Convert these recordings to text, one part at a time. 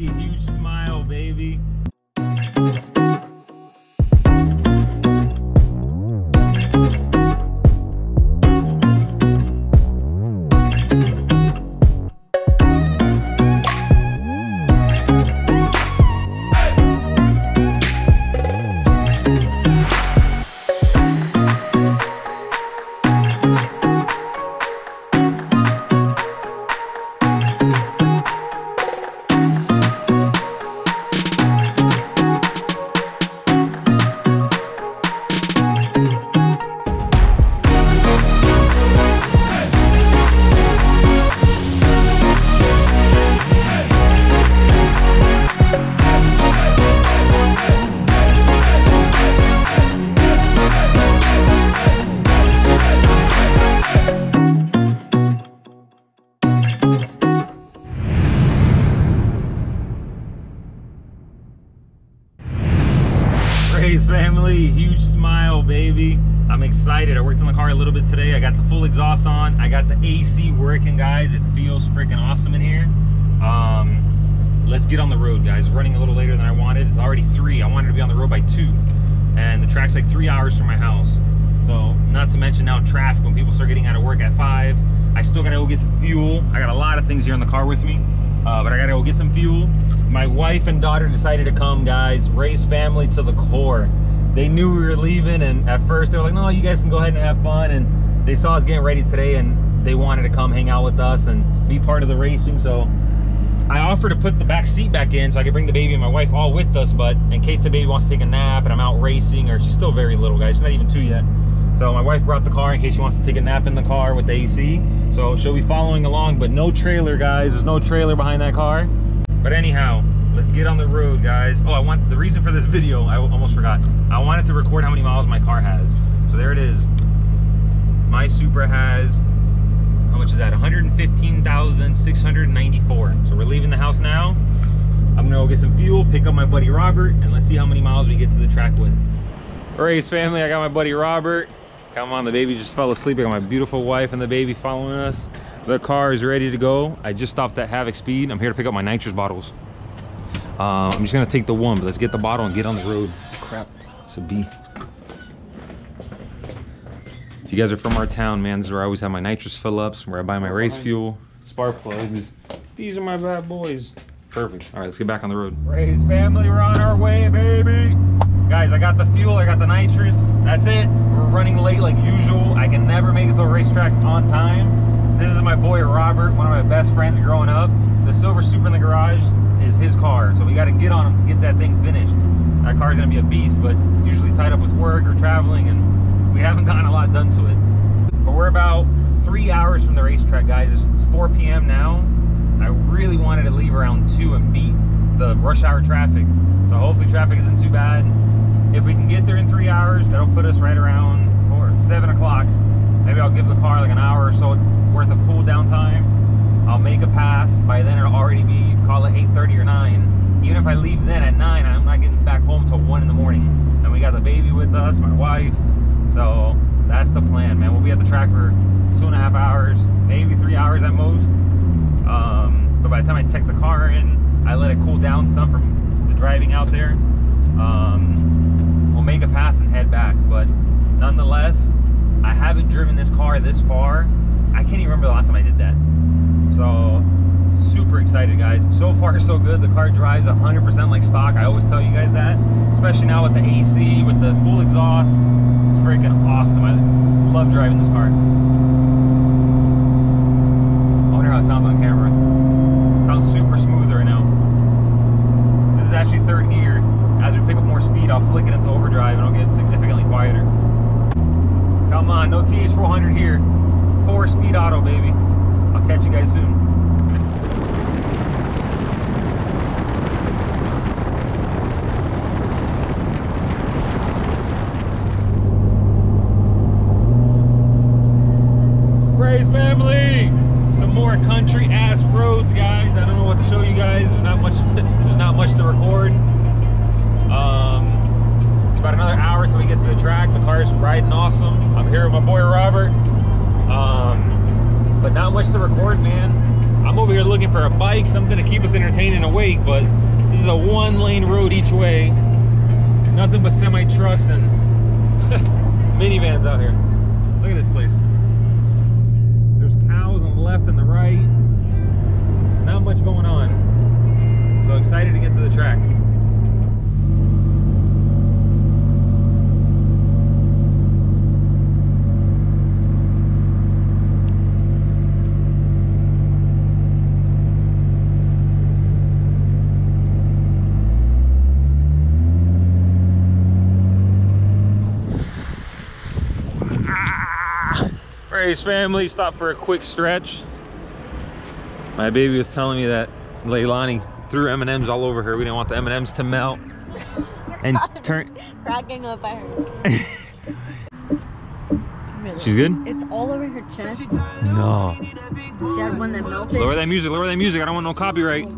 Huge Huge smile, baby. I'm excited. I worked on the car a little bit today. I got the full exhaust on. I got the AC working, guys. It feels freaking awesome in here. Um, let's get on the road, guys. Running a little later than I wanted. It's already three. I wanted to be on the road by two, and the track's like three hours from my house. So, not to mention now traffic when people start getting out of work at five. I still gotta go get some fuel. I got a lot of things here in the car with me, uh, but I gotta go get some fuel. My wife and daughter decided to come, guys. Race family to the core. They knew we were leaving, and at first they were like, "No, you guys can go ahead and have fun." And they saw us getting ready today, and they wanted to come hang out with us and be part of the racing. So I offered to put the back seat back in so I could bring the baby and my wife all with us, but in case the baby wants to take a nap and I'm out racing, or she's still very little, guys. She's not even two yet. So my wife brought the car in case she wants to take a nap in the car with the AC. So she'll be following along, but no trailer, guys. There's no trailer behind that car. But anyhow, let's get on the road, guys. Oh, I want the reason for this video, I almost forgot. I wanted to record how many miles my car has. So there it is. My Supra has, how much is that? 115,694. So we're leaving the house now. I'm gonna go get some fuel, pick up my buddy Robert, and let's see how many miles we get to the track with. Race family, I got my buddy Robert. Come on, the baby just fell asleep. I got my beautiful wife and the baby following us. The car is ready to go. I just stopped at Havoc Speed. I'm here to pick up my nitrous bottles. Uh, I'm just gonna take the one, but let's get the bottle and get on the road. Crap, it's a B. If you guys are from our town, man, this is where I always have my nitrous fill-ups, where I buy my race fuel, spark plugs. These are my bad boys. Perfect. All right, let's get back on the road. Race family, we're on our way, baby. Guys, I got the fuel, I got the nitrous. That's it. We're running late like usual. I can never make it to a racetrack on time. This is my boy Robert, one of my best friends growing up. The Silver Supra in the garage is his car, so we got to get on him to get that thing finished. That car's gonna be a beast, but usually tied up with work or traveling, and we haven't gotten a lot done to it. But we're about three hours from the racetrack, guys. It's, it's 4 p.m. now. I really wanted to leave around 2 and beat the rush hour traffic. So hopefully traffic isn't too bad. If we can get there in three hours, that'll put us right around four, 7 o'clock. Maybe I'll give the car like an hour or so worth of cool down time. I'll make a pass. By then it'll already be, call it 8.30 or 9. Even if I leave then at 9, I'm not getting back home till 1 in the morning. And we got the baby with us, my wife. So that's the plan, man. We'll be at the track for two and a half hours, maybe three hours at most. Um, but by the time I take the car in, I let it cool down some from the driving out there. Um, we'll make a pass and head back. But nonetheless, I haven't driven this car this far. I can't even remember the last time I did that. So super excited guys. So far so good. The car drives 100% like stock. I always tell you guys that especially now with the ac with the full exhaust. It's freaking awesome. I love driving this car. I wonder how it sounds on camera. It sounds super smooth right now. This is actually third gear. As we pick up more speed i'll flick it into overdrive and it'll get significantly quieter. Come on no th400 here. Four speed auto baby. I'll catch you guys soon Praise family! Some more country ass roads, guys. I don't know what to show you guys. There's not much. There's not much to record. Um, it's about another hour till we get to the track. The car's riding awesome. I'm here with my boy Robert. Um, but not much to record, man. I'm over here looking for a bike, something to keep us entertained and awake, but this is a one lane road each way. Nothing but semi trucks and minivans out here. Look at this place. There's cows on the left and the right. Not much going on. So excited to get to the track. Race family, stop for a quick stretch. My baby was telling me that Leilani threw M&Ms all over her. We didn't want the M&Ms to melt. And turn. cracking up at her. Really? She's good? It's all over her chest. No. She had one that melted. Lower that music, lower that music. I don't want no copyright.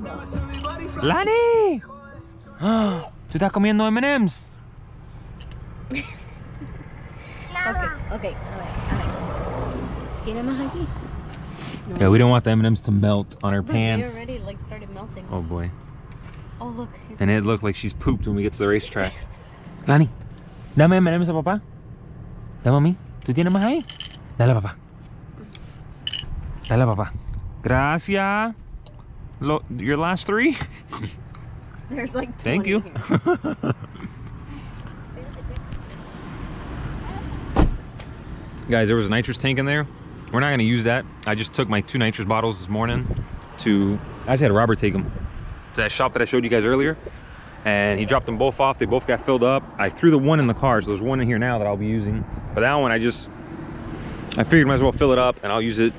Lani! Tú estás comiendo M&Ms. Okay, okay, alright, alright. ¿Tiene más aquí? No. Yeah, we don't want the M&Ms to melt on her they pants. already like started melting. Oh boy. Oh look, And it looked like she's pooped when we get to the racetrack. Lani, dame M&Ms a papá. Dame a mí. ¿Tú tienes más ahí? Dale a papá. Dale a papá. Gracias. Lo, your last three? there's like 20 Thank you. Guys, there was a nitrous tank in there. We're not gonna use that. I just took my two nitrous bottles this morning to, I actually had Robert take them to that shop that I showed you guys earlier. And he dropped them both off. They both got filled up. I threw the one in the car, so there's one in here now that I'll be using. But that one, I just, I figured might as well fill it up and I'll use it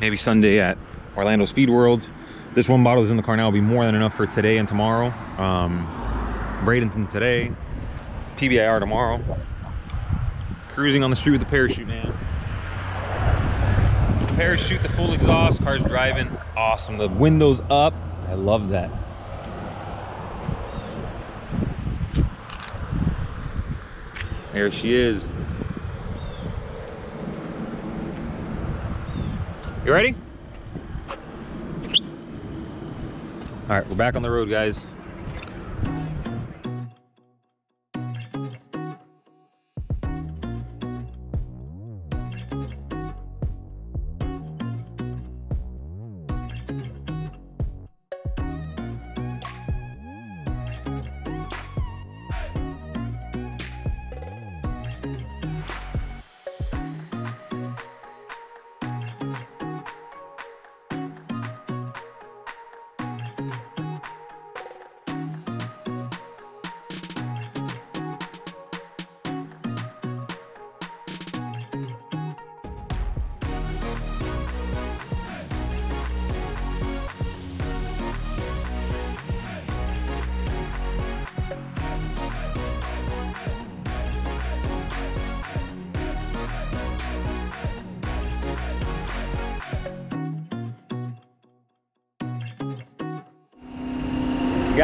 maybe Sunday at Orlando Speed World. This one bottle is in the car now. will be more than enough for today and tomorrow. Um, Bradenton today, PBIR tomorrow. Cruising on the street with the parachute, man. Parachute, the full exhaust, car's driving. Awesome. The windows up. I love that. There she is. You ready? All right, we're back on the road, guys.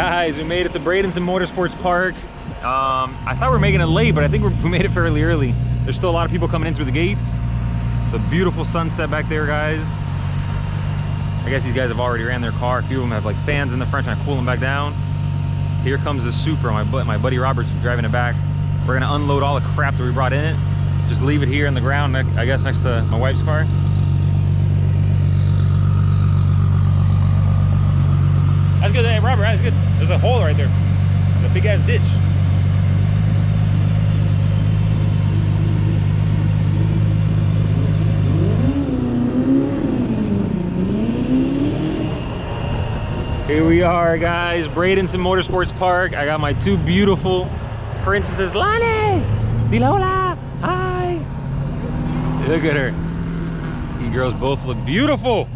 Guys, we made it to Bradenton Motorsports Park. Um, I thought we were making it late, but I think we're, made it fairly early. There's still a lot of people coming in through the gates. It's a beautiful sunset back there, guys. I guess these guys have already ran their car. A few of them have like fans in the front trying to cool them back down. Here comes the Supra. My, my buddy Robert's driving it back. We're gonna unload all the crap that we brought in it. Just leave it here in the ground, I guess next to my wife's car. That's good, hey, Robert, that's good. There's a hole right there. The big ass ditch. Here we are, guys. Bradenton Motorsports Park. I got my two beautiful princesses. Lani! Dile hola! Hi! Look at her. You girls both look beautiful.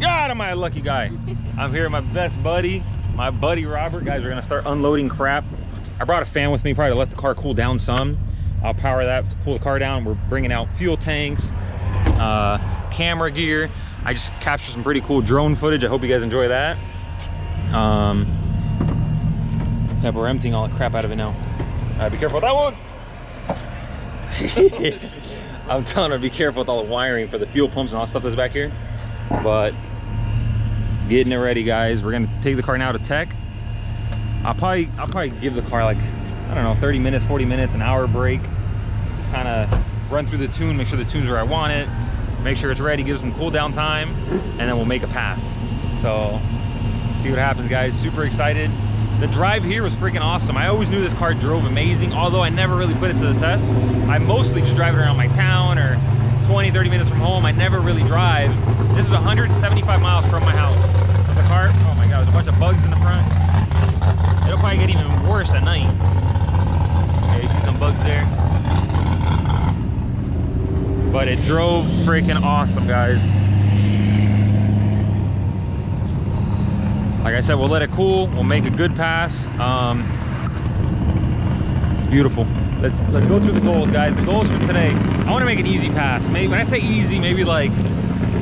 God, am I a lucky guy. I'm here with my best buddy, my buddy Robert. Guys, we're gonna start unloading crap. I brought a fan with me, probably to let the car cool down some. I'll power that to cool the car down. We're bringing out fuel tanks, uh, camera gear. I just captured some pretty cool drone footage. I hope you guys enjoy that. Um, yeah, we're emptying all the crap out of it now. All right, be careful with that one. I'm telling her, be careful with all the wiring for the fuel pumps and all the stuff that's back here. But getting it ready, guys. We're gonna take the car now to tech. I'll probably I'll probably give the car like I don't know 30 minutes, 40 minutes, an hour break. Just kind of run through the tune, make sure the tune's where I want it, make sure it's ready, give some cool down time, and then we'll make a pass. So see what happens, guys. Super excited. The drive here was freaking awesome. I always knew this car drove amazing, although I never really put it to the test. I mostly just drive it around my town or 20, 30 minutes from home. I never really drive. This is 175 miles from my house. The car, oh my God, there's a bunch of bugs in the front. It'll probably get even worse at night. Okay, you see some bugs there. But it drove freaking awesome, guys. Like I said, we'll let it cool. We'll make a good pass. Um, it's beautiful. Let's let's go through the goals, guys. The goals for today. I want to make an easy pass. Maybe when I say easy, maybe like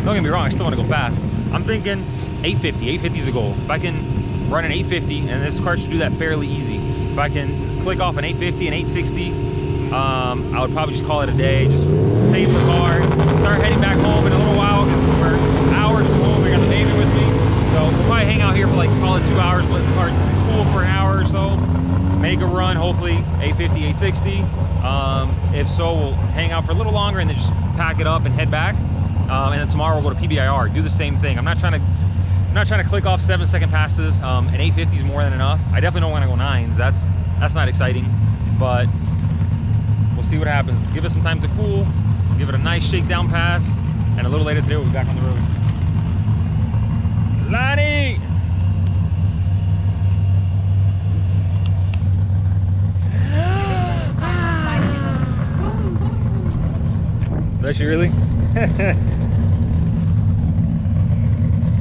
don't get me wrong. I still want to go fast. I'm thinking 850. 850 is a goal. If I can run an 850, and this car should do that fairly easy. If I can click off an 850 and 860, um, I would probably just call it a day. Just save the car, start heading back home in a little while we're hours from home. I got the baby with me, so we'll probably hang out here for like it two hours, let the car cool for an hour or so. Make a run, hopefully 850, 860. Um, if so, we'll hang out for a little longer and then just pack it up and head back. Um, and then tomorrow we'll go to PBIR, do the same thing. I'm not trying to, I'm not trying to click off seven second passes. Um, an 850 is more than enough. I definitely don't want to go nines. That's that's not exciting, but we'll see what happens. Give it some time to cool. Give it a nice shakedown pass, and a little later today we'll be back on the road. Lani. Does she really?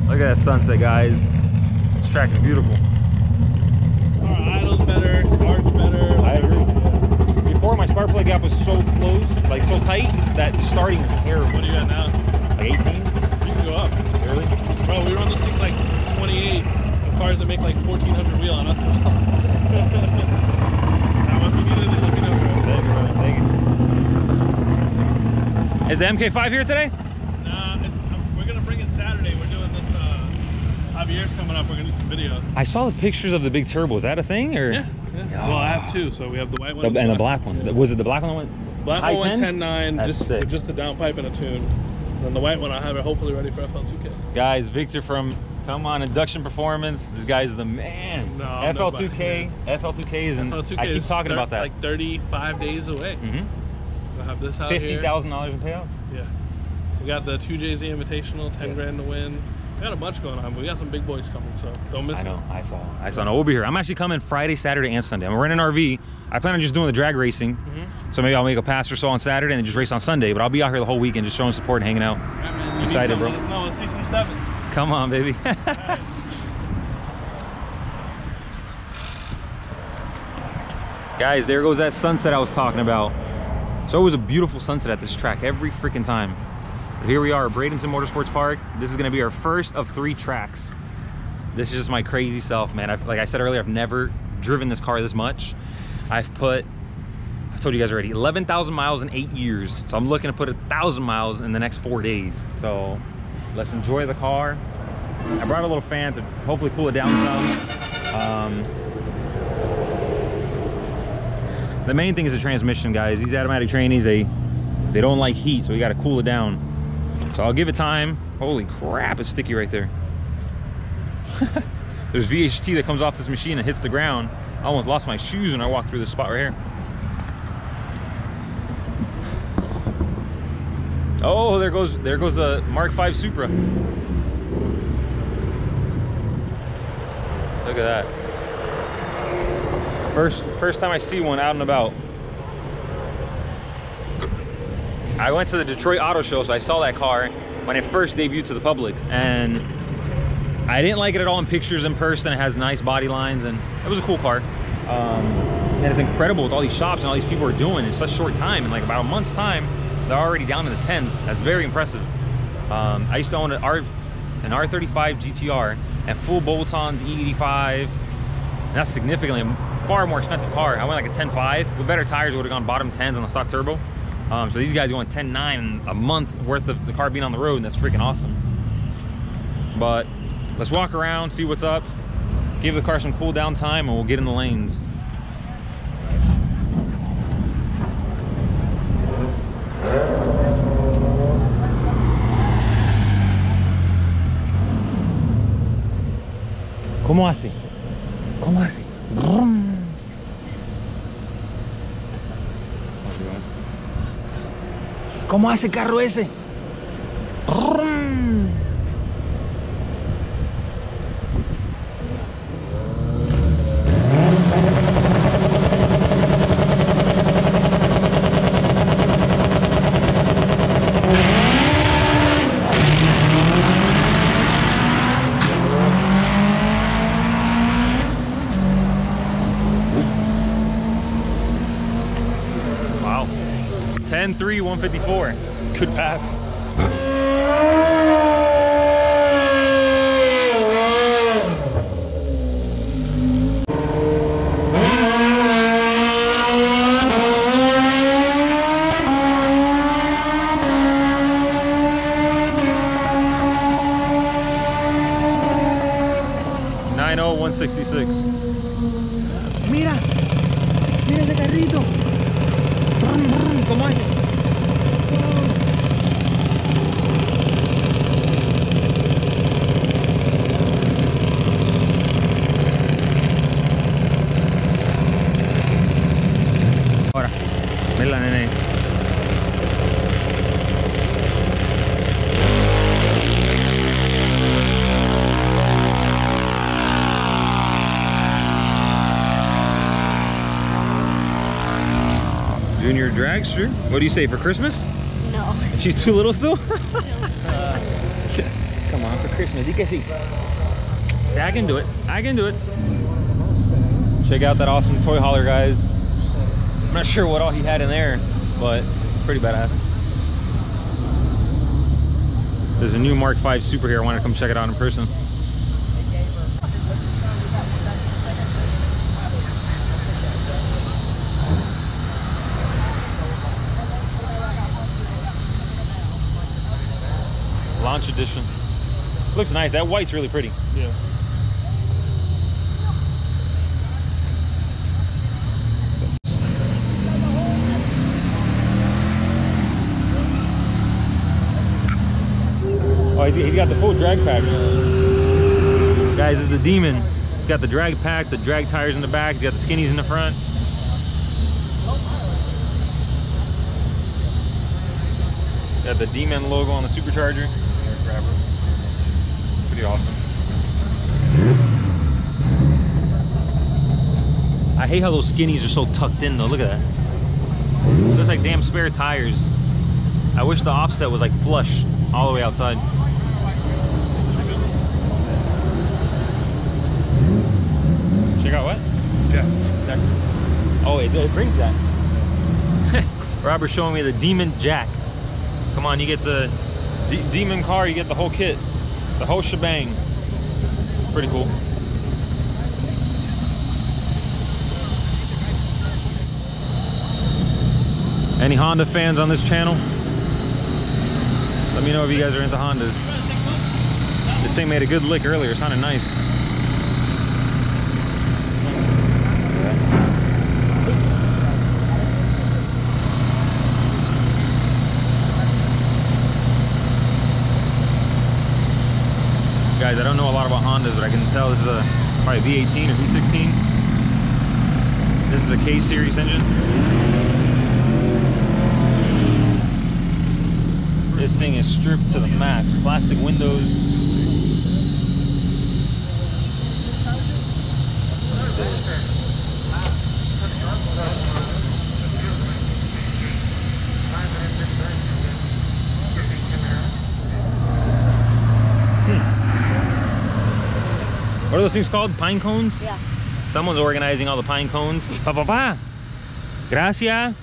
Look at that sunset, guys. This track is beautiful. Our idle's better, start's better. I agree. Before, my spark plug gap was so close, like so tight, that starting was terrible. What are you at now? Like 18? You can go up. Really? Bro, we were on this thing like 28. The cars that make like 1400 wheel on us. now, if you need anything, let me know, bro. Thank you, brother. Thank you. Is the MK5 here today? Nah, it's, um, we're gonna bring it Saturday. We're doing this. Uh, Javier's coming up. We're gonna do some video. I saw the pictures of the big turbo. Is that a thing? or? Yeah. yeah. Well, I have two. So we have the white one The, and the black one. Was it the black one that went? Black one went 10s? 10.9, That's just sick. just a downpipe and a tune. And the white one, I have it hopefully ready for FL2K. Guys, Victor from Come On Induction Performance. This guy's the man. No, I'm nobody, FL2K. FL2K is in. FL2K I keep talking about that. Like 35 days away. hmm Have this out Fifty thousand dollars in payouts. Yeah. We got the 2JZ Invitational, 10 Yes. grand to win. We got a bunch going on, but we got some big boys coming, so don't miss I it. know. I saw. I saw. No, we'll be here. I'm actually coming Friday, Saturday, and Sunday. I'm renting an RV. I plan on just doing the drag racing. Mhm. So maybe I'll make a pass or so on Saturday and then just race on Sunday. But I'll be out here the whole weekend, just showing support and hanging out. Man, you Excited, bro. Let us know. Let's see some seven. Come on, baby. Guys, there goes that sunset I was talking about. It's always a beautiful sunset at this track every freaking time. But here we are, at Bradenton Motorsports Park. This is gonna be our first of three tracks. This is just my crazy self, man. I've, like I said earlier, I've never driven this car this much. I've put, I've told you guys already, 11,000 miles in eight years. So I'm looking to put a thousand miles in the next four days. So let's enjoy the car. I brought a little fan to hopefully cool it down some. Um, the main thing is the transmission, guys. These automatic trainees, they they don't like heat, so we got to cool it down. So I'll give it time. Holy crap, it's sticky right there. There's VHT that comes off this machine and hits the ground. I almost lost my shoes when I walked through this spot right here. Oh, there goes there goes the Mark V Supra. Look at that. First first time I see one out and about. I went to the Detroit Auto Show, so I saw that car when it first debuted to the public, and I didn't like it at all in pictures in person. It has nice body lines, and it was a cool car. Um, and it's incredible with all these shops and all these people are doing in such short time. In like about a month's time, they're already down in the tens. That's very impressive. Um, I used to own an, R, an R35 GTR and full bolt-ons E85. That's significantly far more expensive car. I went like a 10.5 with better tires. Would have gone bottom 10s on the stock turbo. Um, so these guys going 10.9 in a month worth of the car being on the road, and that's freaking awesome. But let's walk around, see what's up, give the car some cool down time, and we'll get in the lanes. ¿Cómo hace? ¿Cómo hace carro ese? 10 3 154. Good pass. Nine oh one sixty six. What do you say for Christmas? No. She's too little still? Come on, for Christmas. You can see. I can do it. I can do it. Check out that awesome toy hauler, guys. I'm not sure what all he had in there, but pretty badass. There's a new Mark V Supra here. I want to come check it out in person. Launch edition. Looks nice. That white's really pretty. Yeah. Oh, he's, got the full drag pack. Guys, this is the Demon. It's got the drag pack, the drag tires in the back. He's got the skinnies in the front. Got the Demon logo on the supercharger. Pretty awesome. I hate how those skinnies are so tucked in though. Look at that. Looks like damn spare tires. I wish the offset was like flush all the way outside. Check out what? Yeah. Oh, it, it brings that. Robert's showing me the Demon Jack. Come on, you get the D Demon car, you get the whole kit, the whole shebang. Pretty cool. Any Honda fans on this channel? Let me know if you guys are into Hondas. This thing made a good lick earlier, sounded nice. Guys, I don't know a lot about Hondas, but I can tell this is a probably B18 or B16. This is a K series engine. This thing is stripped to the max. Plastic windows. What are those things called? Pine cones? Yeah. Someone's organizing all the pine cones. Pa pa pa. Gracias.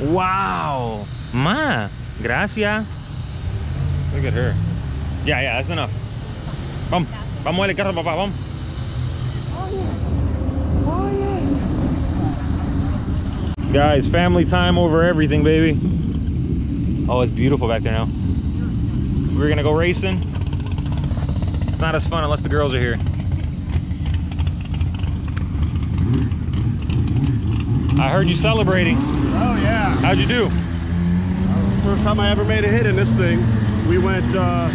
Wow. Ma. Gracias. Look at her. Yeah, yeah, that's enough. Vamos. Vamos al carro, papá. Vamos. Guys, family time over everything, baby. Oh, it's beautiful back there now. We're gonna go racing. It's not as fun unless the girls are here. I heard you celebrating. Oh yeah. How'd you do? First time I ever made a hit in this thing. We went uh,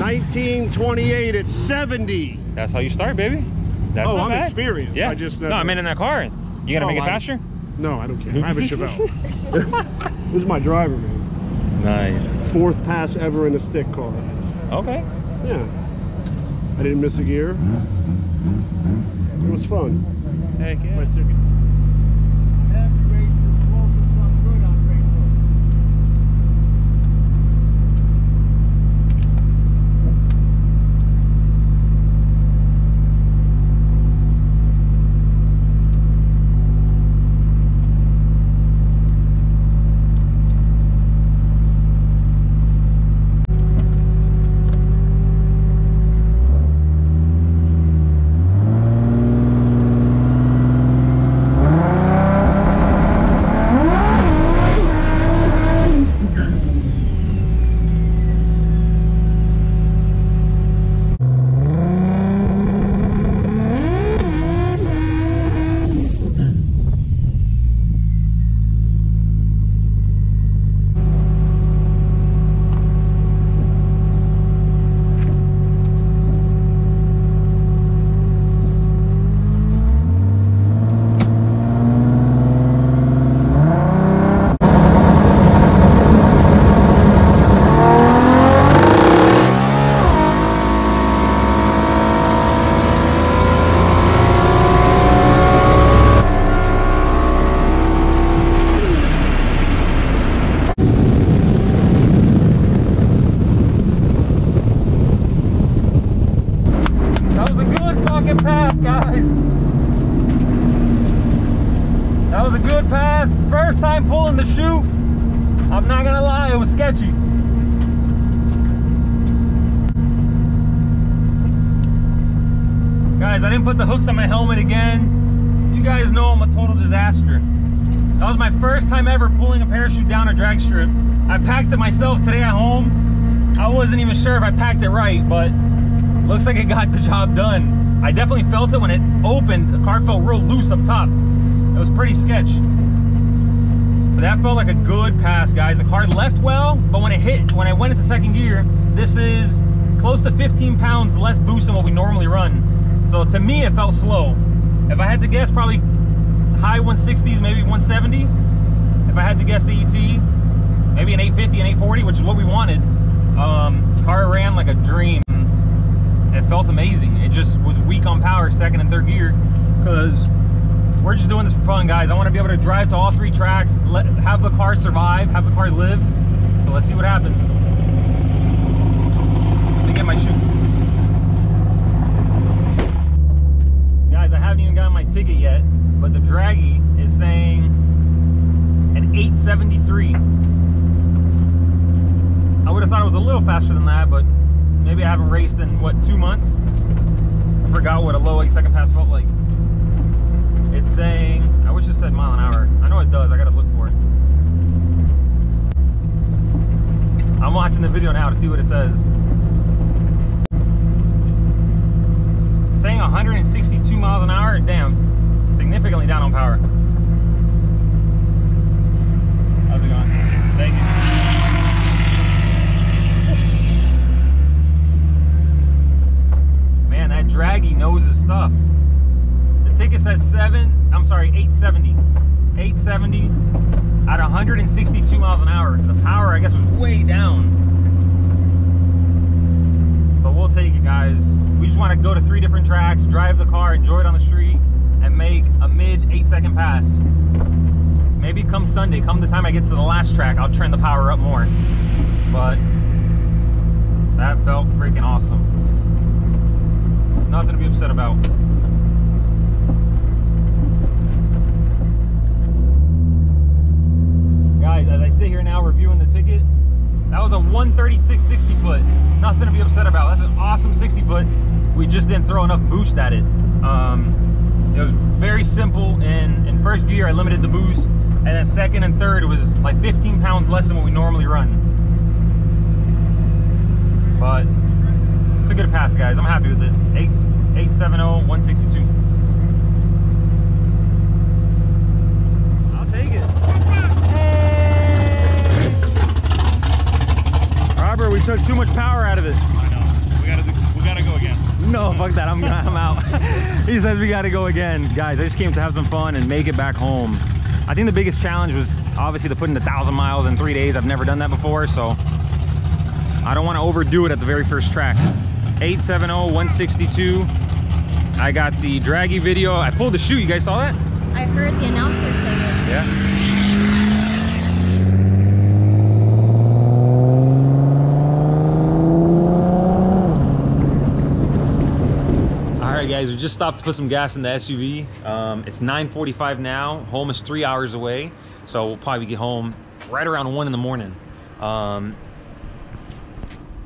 1928 at 70. That's how you start, baby. That's oh, I'm bad. experienced. Yeah. I just No. I meant in that car. You gotta Oh, make it I- faster? No, I don't care. I have a Chevelle. this is my driver, man. Nice. Fourth pass ever in a stick car. Okay. Yeah. I didn't miss a gear. Mm-hmm. It was fun. Heck yeah. My circuit. That was a good fucking pass, guys. That was a good pass. First time pulling the chute. I'm not gonna lie, it was sketchy. Guys, I didn't put the hooks on my helmet again. You guys know I'm a total disaster. That was my first time ever pulling a parachute down a drag strip. I packed it myself today at home. I wasn't even sure if I packed it right, but looks like it got the job done. I definitely felt it when it opened. The car felt real loose up top. It was pretty sketch. But that felt like a good pass, guys. The car left well, but when it hit, when I went into second gear, this is close to 15 pounds less boost than what we normally run. So to me, it felt slow. If I had to guess, probably high 160s, maybe 170. If I had to guess the ET, maybe an 850 and 840, which is what we wanted. Um, car ran like a dream. It felt amazing. It just was weak on power, second and third gear, because we're just doing this for fun, guys. I want to be able to drive to all three tracks, let have the car survive, have the car live. So let's see what happens. Let me get my shoe. Guys, I haven't even gotten my ticket yet, but the Dragy is saying an 873. I would have thought it was a little faster than that, but maybe I haven't raced in what two months. I forgot what a low eight second pass felt like. It's saying, I wish it said mile an hour. I know it does, I gotta look for it. I'm watching the video now to see what it says. Saying 162 miles an hour, damn, significantly down on power. How's it going? Thank you. Man, that Dragy knows his stuff. The ticket says seven, I'm sorry, 870. 870 at 162 miles an hour. The power, I guess, was way down. But we'll take it, guys. We just want to go to three different tracks, drive the car, enjoy it on the street, and make a mid eight second pass. Maybe come Sunday, come the time I get to the last track, I'll turn the power up more. But that felt freaking awesome. Nothing to be upset about. Guys, as I sit here now reviewing the ticket, that was a 136 60 foot. Nothing to be upset about. That's an awesome 60 foot. We just didn't throw enough boost at it. Um, it was very simple. In, in first gear, I limited the boost. And then second and third, it was like 15 pounds less than what we normally run. But It's a good pass, guys. I'm happy with it. 8, 870, 162. I'll take it. Robert, we took too much power out of it. I know. We gotta do, we gotta go again. No, fuck that. I'm, I'm out. he says we got to go again. Guys, I just came to have some fun and make it back home. I think the biggest challenge was obviously to put in the thousand miles in three days. I've never done that before, so I don't want to overdo it at the very first track. 870, 162. I got the Dragy video. I pulled the shoe. You guys saw that? I heard the announcer say it. Yeah. All right, guys, we just stopped to put some gas in the SUV. Um, it's 9:45 now. Home is three hours away, so we'll probably get home right around one in the morning. Um,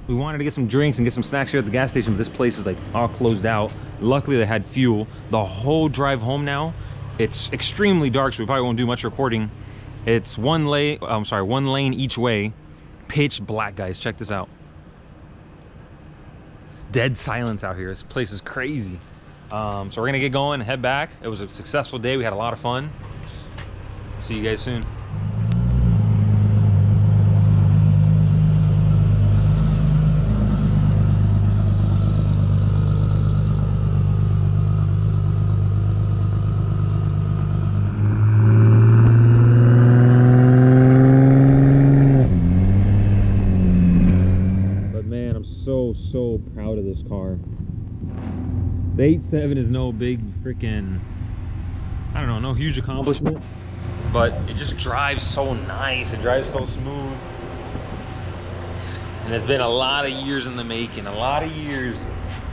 we wanted to get some drinks and get some snacks here at the gas station, but this place is like all closed out. Luckily, they had fuel. The whole drive home now, it's extremely dark, so we probably won't do much recording. It's one lane, I'm sorry, one lane each way, pitch black, guys. Check this out. It's dead silence out here. This place is crazy. Um, so we're gonna get going and head back. It was a successful day. We had a lot of fun. See you guys soon. 7 is no big freaking, I don't know, no huge accomplishment, but it just drives so nice. It drives so smooth. And it's been a lot of years in the making, a lot of years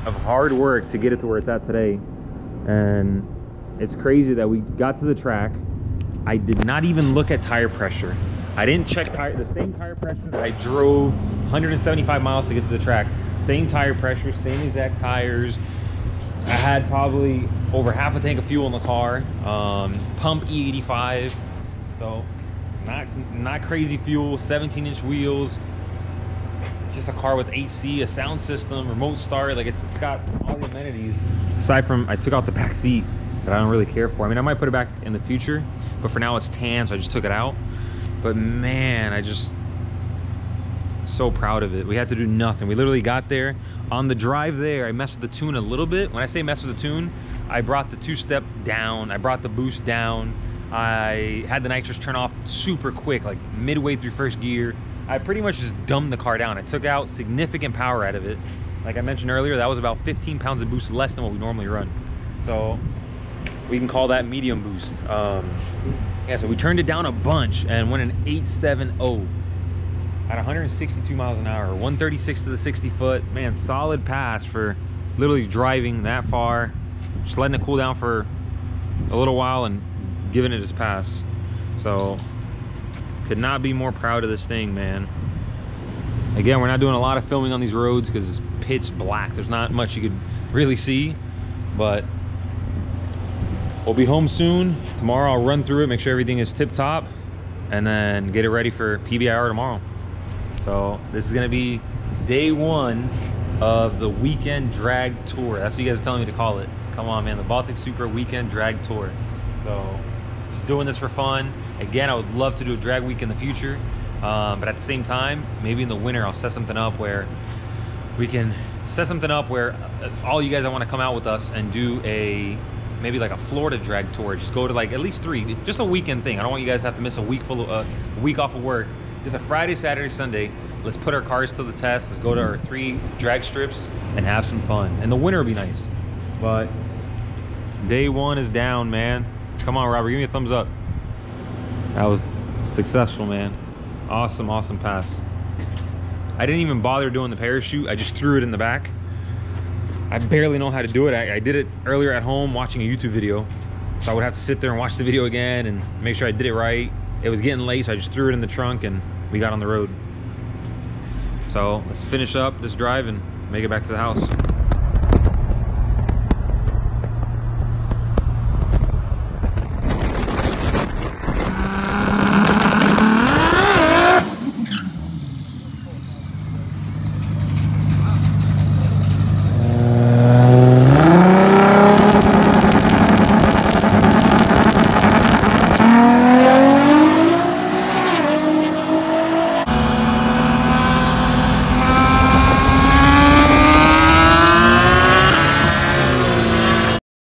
of hard work to get it to where it's at today. And it's crazy that we got to the track. I did not even look at tire pressure. I didn't check tire, the same tire pressure that I drove 175 miles to get to the track. Same tire pressure, same exact tires, I had probably over half a tank of fuel in the car. Um, pump E85, so not not crazy fuel. 17 inch wheels. Just a car with AC, a sound system, remote start. Like it's it's got all the amenities. Aside from I took out the back seat that I don't really care for. I mean I might put it back in the future, but for now it's tan, so I just took it out. But man, I just so proud of it. We had to do nothing. We literally got there. On the drive there, I messed with the tune a little bit. When I say mess with the tune, I brought the two-step down. I brought the boost down. I had the nitrous turn off super quick, like midway through first gear. I pretty much just dumbed the car down. I took out significant power out of it. Like I mentioned earlier, that was about 15 pounds of boost less than what we normally run. So we can call that medium boost. Um, yeah, so we turned it down a bunch and went an 870 at 162 miles an hour, 136 to the 60 foot. Man, solid pass for literally driving that far, just letting it cool down for a little while and giving it its pass. So, could not be more proud of this thing, man. Again, we're not doing a lot of filming on these roads because it's pitch black. There's not much you could really see, but we'll be home soon. Tomorrow I'll run through it, make sure everything is tip top, and then get it ready for PBIR tomorrow. So this is gonna be day one of the weekend drag tour. That's what you guys are telling me to call it. Come on, man, the Baltic Supra Weekend Drag Tour. So just doing this for fun. Again, I would love to do a drag week in the future, um, but at the same time, maybe in the winter I'll set something up where we can set something up where uh, all you guys that want to come out with us and do a maybe like a Florida drag tour. Just go to like at least three, just a weekend thing. I don't want you guys to have to miss a week full of uh, a week off of work. Just a Friday, Saturday, Sunday. Let's put our cars to the test. Let's go to our three drag strips and have some fun. And the winter will be nice. But day one is down, man. Come on, Robert, give me a thumbs up. That was successful, man. Awesome, awesome pass. I didn't even bother doing the parachute. I just threw it in the back. I barely know how to do it. I, I, did it earlier at home watching a YouTube video. So I would have to sit there and watch the video again and make sure I did it right. It was getting late, so I just threw it in the trunk and we got on the road. So let's finish up this drive and make it back to the house.